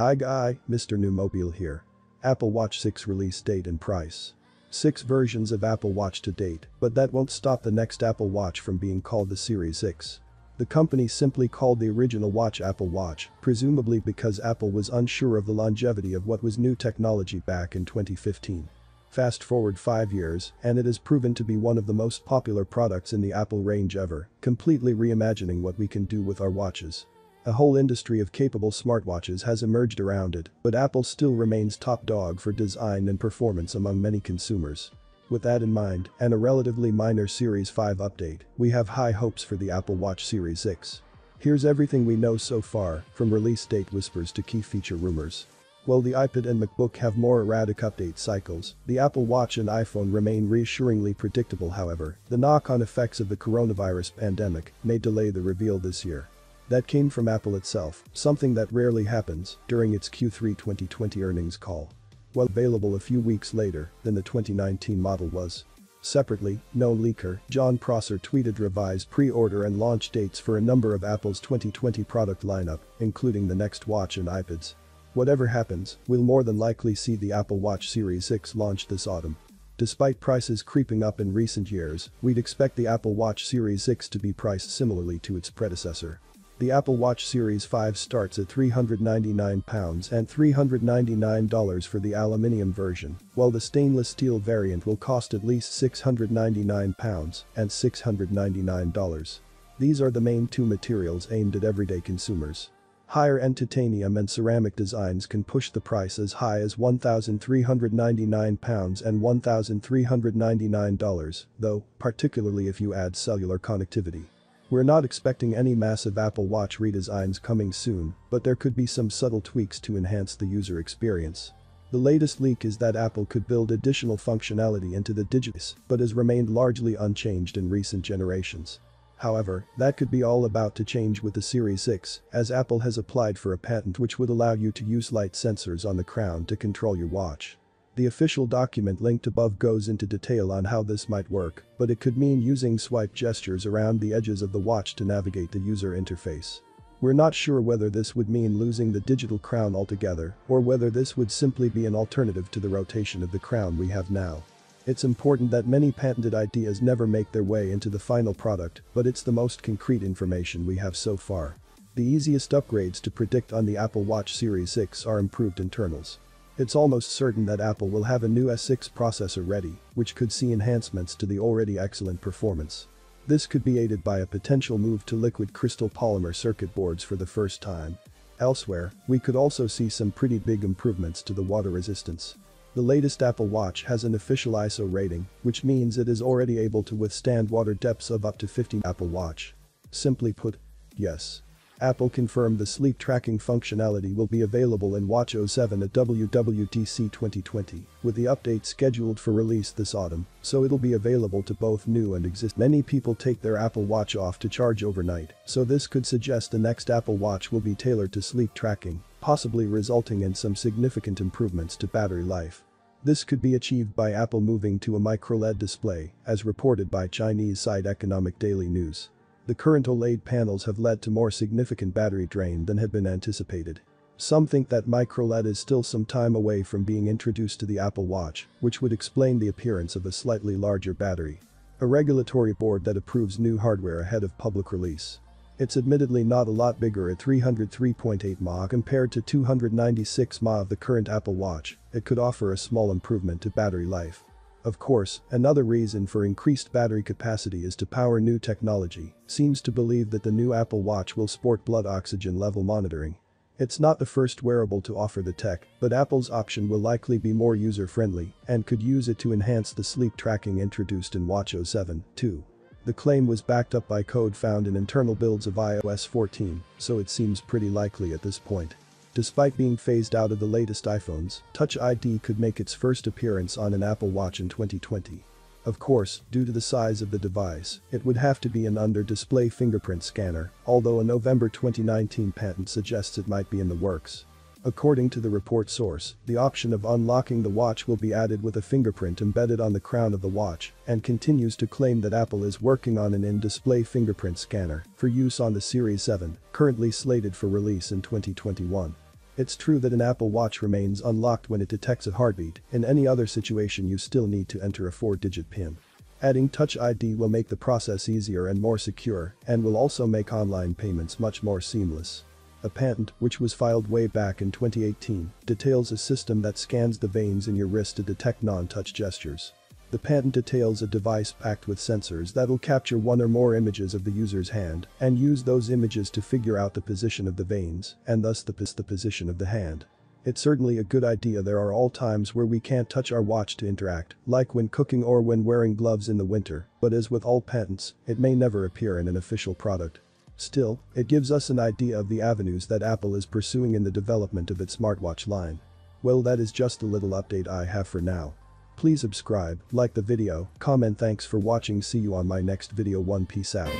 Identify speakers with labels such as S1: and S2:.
S1: Hi guy, Mr. Newmobile here. Apple Watch 6 release date and price. Six versions of Apple Watch to date, but that won't stop the next Apple Watch from being called the Series X. The company simply called the original watch Apple Watch, presumably because Apple was unsure of the longevity of what was new technology back in 2015. Fast forward 5 years, and it has proven to be one of the most popular products in the Apple range ever, completely reimagining what we can do with our watches. A whole industry of capable smartwatches has emerged around it, but Apple still remains top dog for design and performance among many consumers. With that in mind, and a relatively minor Series 5 update, we have high hopes for the Apple Watch Series 6. Here's everything we know so far, from release date whispers to key feature rumors. While the iPad and MacBook have more erratic update cycles, the Apple Watch and iPhone remain reassuringly predictable however, the knock-on effects of the coronavirus pandemic may delay the reveal this year. That came from Apple itself, something that rarely happens during its Q3 2020 earnings call. While available a few weeks later than the 2019 model was. Separately, no leaker, Jon Prosser tweeted revised pre-order and launch dates for a number of Apple's 2020 product lineup, including the next watch and iPads. Whatever happens, we'll more than likely see the Apple Watch Series 6 launch this autumn. Despite prices creeping up in recent years, we'd expect the Apple Watch Series 6 to be priced similarly to its predecessor. The Apple Watch Series 5 starts at £399 and $399 for the aluminium version, while the stainless steel variant will cost at least £699 and $699. These are the main two materials aimed at everyday consumers. Higher-end titanium and ceramic designs can push the price as high as £1,399 and $1,399, though, particularly if you add cellular connectivity. We're not expecting any massive Apple Watch redesigns coming soon, but there could be some subtle tweaks to enhance the user experience. The latest leak is that Apple could build additional functionality into the Digitus, but has remained largely unchanged in recent generations. However, that could be all about to change with the Series 6, as Apple has applied for a patent which would allow you to use light sensors on the crown to control your watch. The official document linked above goes into detail on how this might work, but it could mean using swipe gestures around the edges of the watch to navigate the user interface. We're not sure whether this would mean losing the digital crown altogether, or whether this would simply be an alternative to the rotation of the crown we have now. It's important that many patented ideas never make their way into the final product, but it's the most concrete information we have so far. The easiest upgrades to predict on the Apple Watch Series 6 are improved internals. It's almost certain that Apple will have a new S6 processor ready, which could see enhancements to the already excellent performance. This could be aided by a potential move to liquid crystal polymer circuit boards for the first time. Elsewhere, we could also see some pretty big improvements to the water resistance. The latest Apple Watch has an official ISO rating, which means it is already able to withstand water depths of up to 50 Apple Watch. Simply put, yes. Apple confirmed the sleep tracking functionality will be available in watchOS 7 at WWDC 2020, with the update scheduled for release this autumn, so it'll be available to both new and exist. Many people take their Apple Watch off to charge overnight, so this could suggest the next Apple Watch will be tailored to sleep tracking, possibly resulting in some significant improvements to battery life. This could be achieved by Apple moving to a microLED display, as reported by Chinese site Economic Daily News. The current OLED panels have led to more significant battery drain than had been anticipated. Some think that microLED is still some time away from being introduced to the Apple Watch, which would explain the appearance of a slightly larger battery. A regulatory board that approves new hardware ahead of public release. It's admittedly not a lot bigger at 303.8 mAh compared to 296 mAh of the current Apple Watch, it could offer a small improvement to battery life. Of course, another reason for increased battery capacity is to power new technology, seems to believe that the new Apple Watch will sport blood oxygen level monitoring. It's not the first wearable to offer the tech, but Apple's option will likely be more user-friendly and could use it to enhance the sleep tracking introduced in watchOS 7, too. The claim was backed up by code found in internal builds of iOS 14, so it seems pretty likely at this point. Despite being phased out of the latest iPhones, Touch ID could make its first appearance on an Apple Watch in 2020. Of course, due to the size of the device, it would have to be an under-display fingerprint scanner, although a November 2019 patent suggests it might be in the works. According to the report source, the option of unlocking the watch will be added with a fingerprint embedded on the crown of the watch and continues to claim that Apple is working on an in-display fingerprint scanner for use on the Series 7, currently slated for release in 2021. It's true that an Apple Watch remains unlocked when it detects a heartbeat, in any other situation you still need to enter a 4-digit PIN. Adding Touch ID will make the process easier and more secure and will also make online payments much more seamless. A patent, which was filed way back in 2018, details a system that scans the veins in your wrist to detect non-touch gestures. The patent details a device packed with sensors that'll capture one or more images of the user's hand and use those images to figure out the position of the veins and thus the, the position of the hand. It's certainly a good idea there are all times where we can't touch our watch to interact, like when cooking or when wearing gloves in the winter, but as with all patents, it may never appear in an official product. Still, it gives us an idea of the avenues that Apple is pursuing in the development of its smartwatch line. Well that is just a little update I have for now. Please subscribe, like the video, comment thanks for watching see you on my next video one peace out.